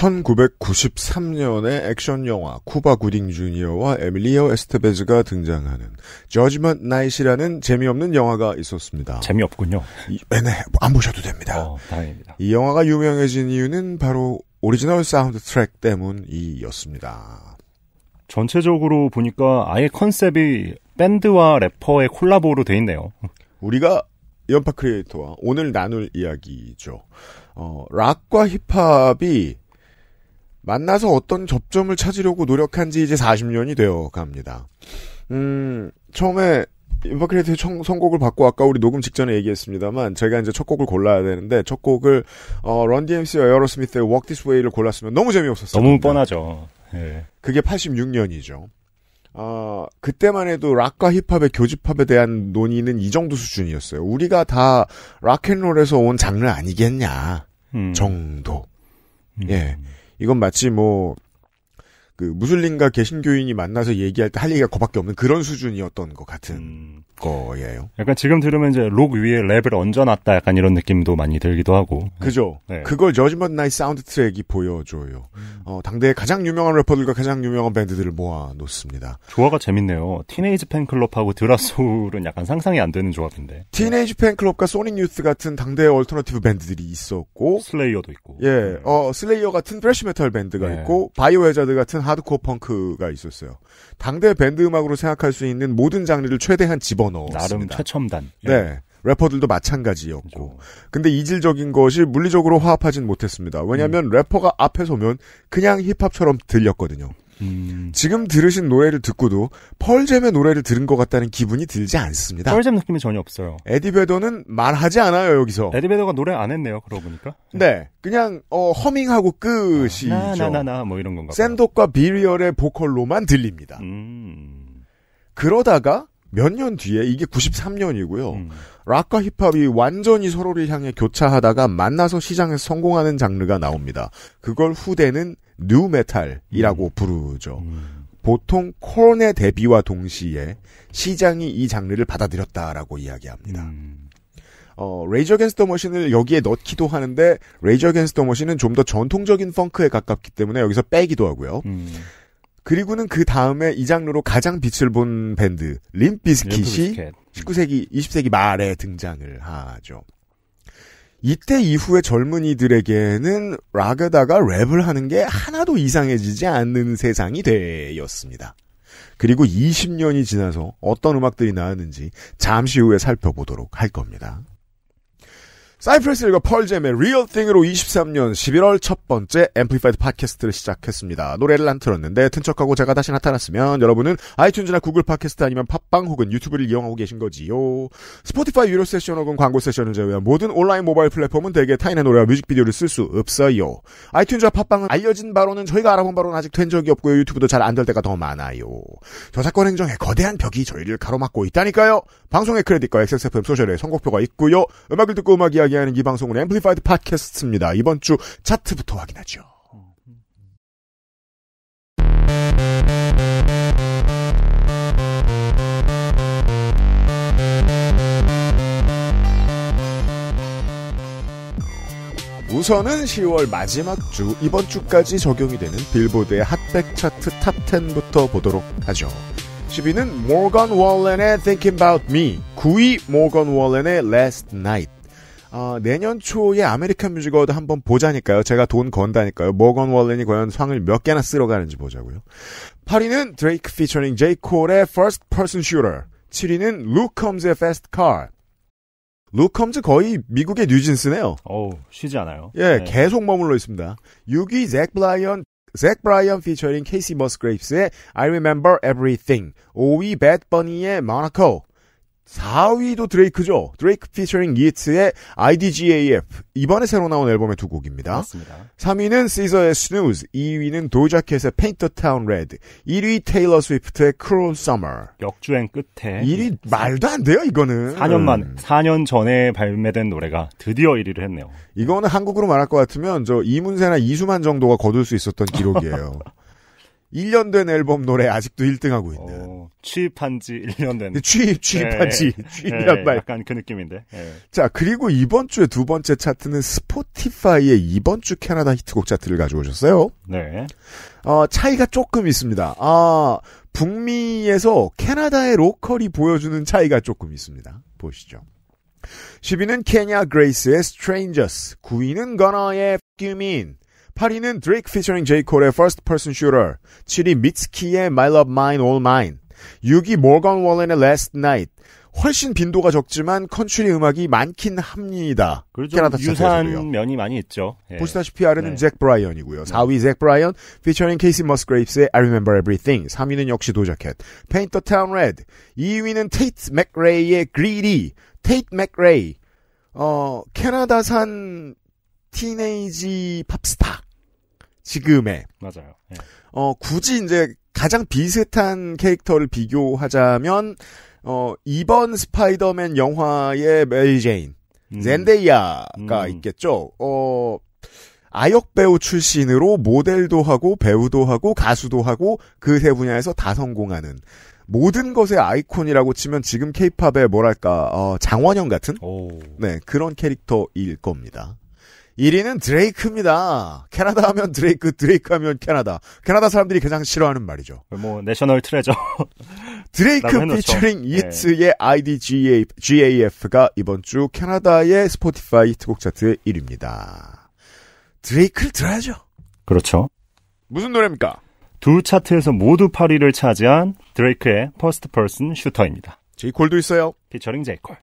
1993년에 액션 영화 쿠바 구딩 주니어와 에밀리오 에스테베즈가 등장하는 Judgment Night이라는 재미없는 영화가 있었습니다. 재미없군요. 이, 네, 네, 안 보셔도 됩니다. 어, 다행입니다. 이 영화가 유명해진 이유는 바로 오리지널 사운드 트랙 때문이었습니다. 전체적으로 보니까 아예 concept이 밴드와 래퍼의 콜라보로 돼 있네요. 우리가 연파 creator와 오늘 나눌 이야기죠. 어, 락과 힙합이 만나서 어떤 접점을 찾으려고 노력한 지 이제 40년이 되어 갑니다. 음, 처음에 인파크리에이터 선곡을 받고 아까 우리 녹음 직전에 얘기했습니다만 제가 이제 첫 곡을 골라야 되는데 첫 곡을 어, 런 DMC와 에어로스미스의 Walk This Way를 골랐으면 너무 재미없었어요. 너무 뻔하죠. 예. 그게 86년이죠. 어, 그때만 해도 락과 힙합의 교집합에 대한 논의는 이 정도 수준이었어요. 우리가 다 락앤롤에서 온 장르 아니겠냐 음. 정도. 음. 예. 이건 마치 뭐, 그, 무슬림과 개신교인이 만나서 얘기할 때 할 얘기가 그밖에 없는 그런 수준이었던 것 같은 음. 거예요. 약간 지금 들으면 이제 록 위에 랩을 얹어놨다 약간 이런 느낌도 많이 들기도 하고. 그죠? 네. 그걸 Judgment Night 사운드 트랙이 보여줘요. 어, 당대의 가장 유명한 래퍼들과 가장 유명한 밴드들을 모아 놓습니다. 조화가 재밌네요. 티네이즈 팬클럽하고 드라소울은 약간 상상이 안 되는 조합인데. Teenage Fanclub과 Sonic Youth 같은 당대의 alternative 밴드들이 있었고, Slayer도 있고. 예, 어, Slayer 같은 thrash 메탈 밴드가 네. 있고, Biohazard 같은 하드코어 펑크가 있었어요. 당대 밴드 음악으로 생각할 수 있는 모든 장르를 최대한 집어넣었습니다. 나름 최첨단. 네. 래퍼들도 마찬가지였고. 그죠. 근데 이질적인 것이 물리적으로 화합하진 못했습니다. 왜냐하면 음. 래퍼가 앞에 서면 그냥 힙합처럼 들렸거든요. 음. 지금 들으신 노래를 듣고도 펄잼의 노래를 들은 것 같다는 기분이 들지 않습니다. 펄잼 느낌이 전혀 없어요. 에디 베더는 말하지 않아요 여기서. 에디베더가 노래 안 했네요. 그러고 보니까. 네, 그냥 어, 허밍하고 끝이죠. 나나나나 뭐 이런 건가. 샌독과 비리얼의 보컬로만 들립니다. 음. 그러다가 몇 년 뒤에 이게 93년이고요. 음. 락과 힙합이 완전히 서로를 향해 교차하다가 만나서 시장에서 성공하는 장르가 나옵니다. 그걸 후대는 nu metal이라고 부르죠. 음. 보통 Korn의 데뷔와 동시에 시장이 이 장르를 받아들였다라고 이야기합니다. 음. 어, Rage Against the Machine을 여기에 넣기도 하는데 Rage Against the Machine은 좀 더 전통적인 펑크에 가깝기 때문에 여기서 빼기도 하고요. 음. 그리고는 그 다음에 이 장르로 가장 빛을 본 밴드 Limp Bizkit이 Limp Bizkit. 19세기, 20세기 말에 등장을 하죠. 이때 이후의 젊은이들에게는 락에다가 랩을 하는 게 하나도 이상해지지 않는 세상이 되었습니다. 그리고 20년이 지나서 어떤 음악들이 나왔는지 잠시 후에 살펴보도록 할 겁니다. 사이프레스 일과 펄잼의 리얼 띵으로 23년 11월 첫 번째 Amplified 팟캐스트를 시작했습니다. 노래를 안 틀었는데 튼 척하고 제가 다시 나타났으면 여러분은 아이튠즈나 구글 팟캐스트 아니면 팟빵 혹은 유튜브를 이용하고 계신 거지요. 스포티파이 유료 세션 혹은 광고 세션을 제외한 모든 온라인 모바일 플랫폼은 대개 타인의 노래와 뮤직비디오를 쓸 수 없어요. 아이튠즈와 팟빵은 알려진 바로는 저희가 알아본 바로는 아직 된 적이 없고요. 유튜브도 잘 안 될 때가 더 많아요. 저작권 행정의 거대한 벽이 저희를 가로막고 있다니까요. 방송의 크레딧과 XSFM 소셜에 선곡표가 있고요. 음악을 듣고 음악 이야기 하는 이 방송은 Amplified 팟캐스트입니다. 이번 주 차트부터 확인하죠. 우선은 10월 마지막 주, 이번 주까지 적용이 되는 빌보드의 핫백 차트 탑 10부터 보도록 하죠. 10위는 모건 월렌의 Thinking About Me, 9위 모건 월렌의 Last Night. 아, 내년 초에 아메리칸 뮤직 어워드 한번 보자니까요. 제가 돈 건다니까요. 모건 월렌이 과연 상을 몇 개나 쓸어 가는지 보자고요. 8위는 드레이크 피처링 제이 콜의 First Person Shooter. 7위는 루크 컴즈의 Fast Car. 루크 컴즈 거의 미국의 뉴진스네요. 어우, 쉬지 않아요. 예, 네. 계속 머물러 있습니다. 6위 잭 브라이언 잭 브라이언 피처링 케이시 머스그레이프스의 I Remember Everything. 5위 배드 버니의 Monaco. 4위도 드레이크죠. 드레이크 피처링 예츠의 IDGAF. 이번에 새로 나온 앨범의 두 곡입니다. 맞습니다. 3위는 SZA의 Snooze. 2위는 Doja Cat의 Paint the Town Red. 1위 테일러 스위프트의 Cruel Summer. 역주행 끝에 1위 말도 안 돼요, 이거는. 4년 만 4년 전에 발매된 노래가 드디어 1위를 했네요. 이거는 한국으로 말할 것 같으면 저 이문세나 이수만 정도가 거둘 수 있었던 기록이에요. 1년 된 앨범 노래 아직도 1등하고 있는. 어, 취입한 지 1년 된. 네, 취입, 취입한 지, 예, 취입이란 예, 말. 약간 그 느낌인데. 예. 자, 그리고 이번 주에 두 번째 차트는 스포티파이의 이번 주 캐나다 히트곡 차트를 가져오셨어요. 네. 어, 차이가 조금 있습니다. 아, 북미에서 캐나다의 로컬이 보여주는 차이가 조금 있습니다. 보시죠. 10위는 케냐 그레이스의 Strangers, 9위는 Gunna의 F You Mean, 8위는 드레이크 피처링 제이 콜의 First Person Shooter, 7위 미츠키의 My Love Mine All Mine, 6위 모건 월렌의 Last Night, 훨씬 빈도가 적지만 컨츄리 음악이 많긴 합니다. 캐나다. 유사한 면이 많이 있죠. 예. 보시다시피 아래는 네. 잭 브라이언이고요. 4위 잭 브라이언, 피처링 케이시 머스그레이프스의 I Remember Everything. 3위는 역시 Doja Cat, Paint the Town Red. 2위는 테이트 맥레이의 Greedy. 테이트 맥레이, 어, 캐나다산 티네이지 팝스타. 지금의, 맞아요. 예. 어, 굳이 이제 가장 비슷한 캐릭터를 비교하자면, 어, 이번 스파이더맨 영화의 메리 제인. 음, 젠데이아가 음. 있겠죠. 어 아역 배우 출신으로 모델도 하고 배우도 하고 가수도 하고 그 세 분야에서 다 성공하는 모든 것의 아이콘이라고 치면 지금 케이팝의 뭐랄까 어, 장원영 같은 오. 네 그런 캐릭터일 겁니다. 1위는 드레이크입니다. 캐나다 하면 드레이크, 드레이크 하면 캐나다. 캐나다 사람들이 가장 싫어하는 말이죠. 뭐 national treasure. 드레이크. 피처링 네. 이츠의 IDGAF가 이번 주 캐나다의 스포티파이 히트곡 차트의 1위입니다. 드레이크를 들어야죠. 그렇죠. 무슨 노래입니까? 두 차트에서 모두 8위를 차지한 드레이크의 First Person Shooter입니다. 제이콜도 있어요. 피처링 제이콜.